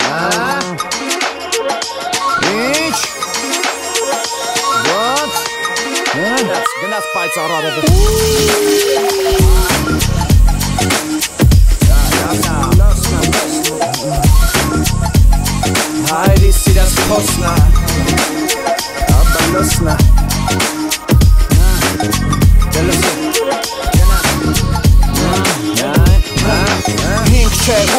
Да. Ич. Вот. Гнать пальца рода. Heidi sieht das Kostner, aber Lustner. Der Lustner.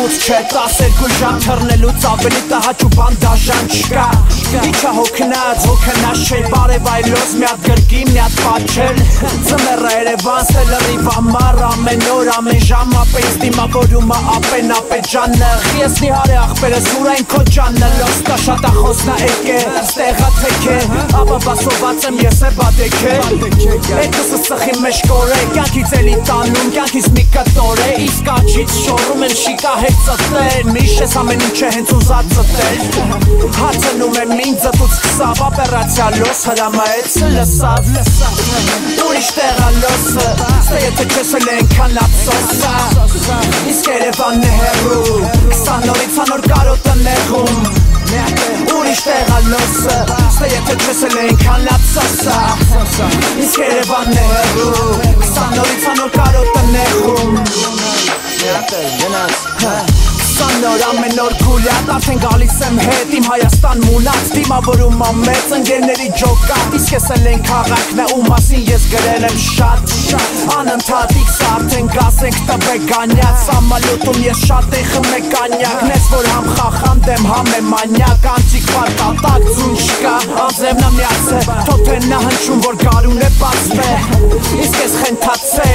Ութ չէ, տասերկու ժամ թռնելուց ավելի տհաճ ու բան դաժան չկա Իչա հոգնած, հոգնած չէ, բարև այլոց մի հատ գրկի, մի հատ պատչել Ձմեռը երևան, սելրիվ ամար, ամեն օր, ամեն ժամ ապեից դիմավորումը ապեն ապեջանը Ես նիհար է աղբերս ուրայն քո ջանը, լոստա շատախոսնա էկե, ստեղա թեքե Ապա բասոված եմ ես է բադեքե Էտուսը սխի մեջ կորե, կյանքից էլի տանում, կյանքից մի կտոր է Իսկ աչից շորում են շիկա հետ ծտել Միշ ես ամեն ինչ է հենց ուզած ծտել Հացնում եմ ինձ զտուց կսավ ապերացիա լոս հրամայեց լսավ Ուրիշ տեղա լոսը Ստե եթե չես էլ ենքան լացոսա Իսկ երևանն է հեռու Կսան նորից անոր կարոտը նեղում Ուրիշ տեղա լոսը Ստե եթե չես էլ ենքան լացոսա Իսկ երևանն է հեռու նոր գուլյատ Արդեն գալիս եմ հետ իմ Հայաստան մունած Դիմավորում ամեծ ընկերների ջոկատ Իսկ ես էլ են քաղաքն է ու մասին ես գրել եմ շատ Անընդհատ իքս արդեն գաս ենք տվեք գանյակ Սամալուտում ես շատ է խմե կանյակ Նես որ համ խախամ դեմ համ է մանյակ Անցիկ պարտատակ ձուն չկա Անձևն ամյաց է Թոթեննա հնչում որ գարուն է բացվե Իսկ ես խենթացե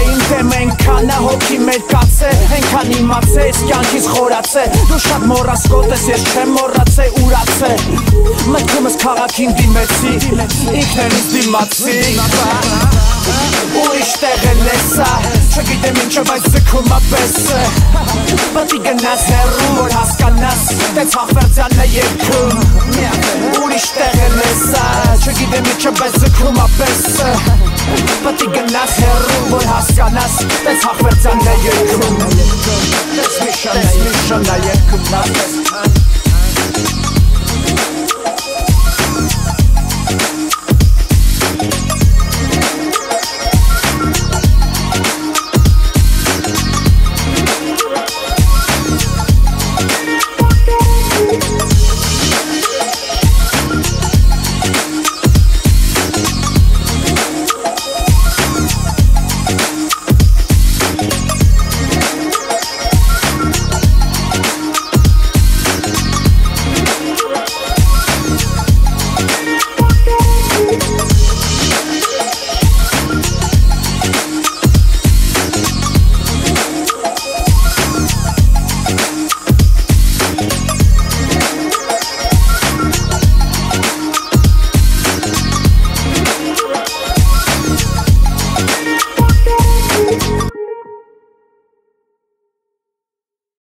է հոգի մեր կացե Ենքան իմացե ես կյանքից խորացե Դու շատ մորասկոտ ես ես չեմ մորացե ուրացե Մտքումս քաղաքին դիմեցի Ինքն ինձ դիմացի Ուրիշ տեղ է լեսա Չգիտեմ ինչը բայց ձգում ապես է Պետի գնաս հեռու որ հասկանաս Տե ցախվերցյանն է երկում Ուրիշ տեղ է լեսա Չգիտեմ ինչը բայց ձգում ապես է Պետի գնաս հեռու որ հասկանաս Տե ցախվերցյանն է երկում Տես միշան է երկում Նա տես